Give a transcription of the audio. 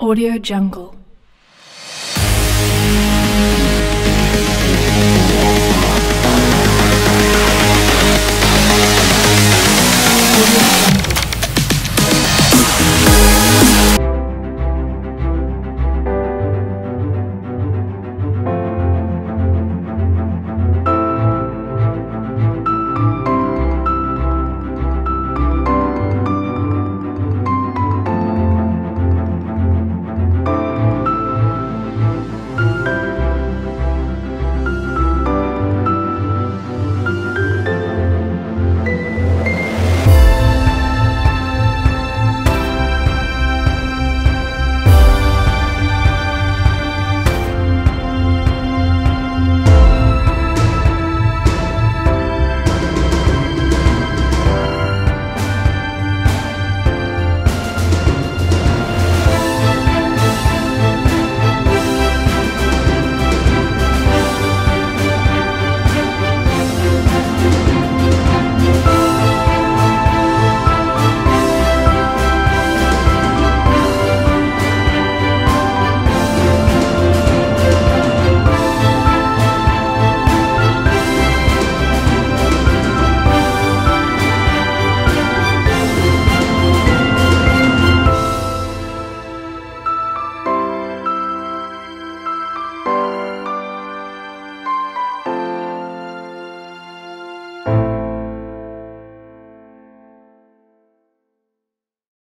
Audio Jungle.